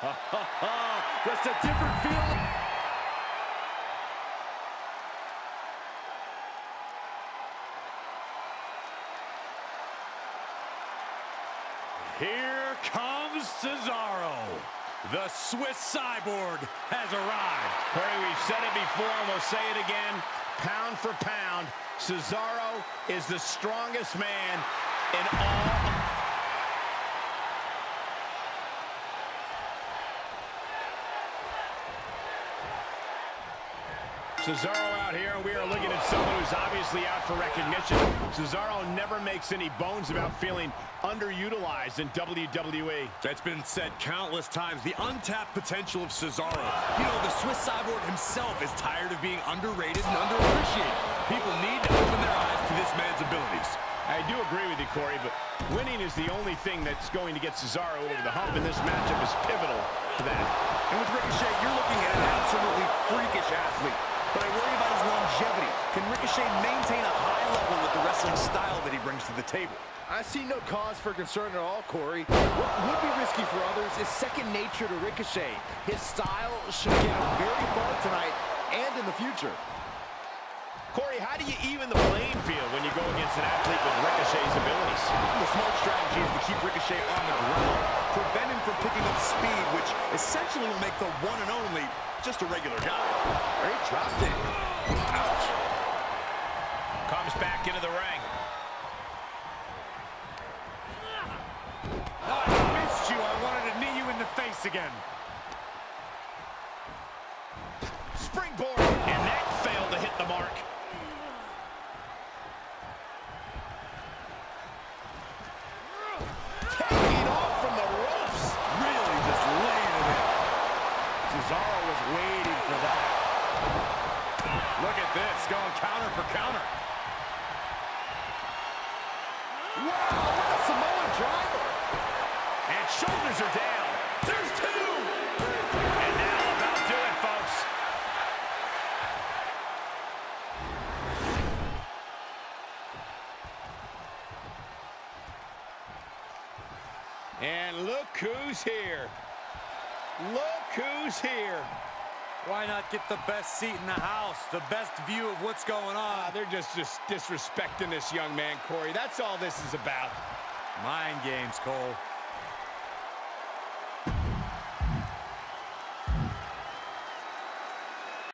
Just a different feel. Here comes Cesaro. The Swiss Cyborg has arrived. Corey, we've said it before and we'll say it again. Pound for pound, Cesaro is the strongest man in all Cesaro out here, and we are looking at someone who's obviously out for recognition. Cesaro never makes any bones about feeling underutilized in WWE. That's been said countless times. The untapped potential of Cesaro. You know, the Swiss Cyborg himself is tired of being underrated and underappreciated. People need to open their eyes to this man's abilities. I do agree with you, Corey, but winning is the only thing that's going to get Cesaro over the hump, and this matchup is pivotal to that. And with Ricochet, you're looking at an absolutely freakish athlete but I worry about his longevity. Can Ricochet maintain a high level with the wrestling style that he brings to the table? I see no cause for concern at all, Corey. What would be risky for others is second nature to Ricochet. His style should get him very far tonight and in the future. Corey, how do you even the playing field when you go against an athlete with Ricochet's abilities? The smart strategy is to keep Ricochet on the ground, prevent him from picking up speed, which essentially will make the one and only just a regular guy. Great dropped kick. Ouch. Comes back into the ring. I missed you. I wanted to knee you in the face again. Cesaro was waiting for that. Look at this, going counter for counter. Wow, what a Samoan driver. And shoulders are down. There's two. And now about do it, folks. And look who's here. Look who's here. Why not get the best seat in the house, the best view of what's going on? Ah, they're just, just disrespecting this young man, Corey. That's all this is about. Mind games, Cole.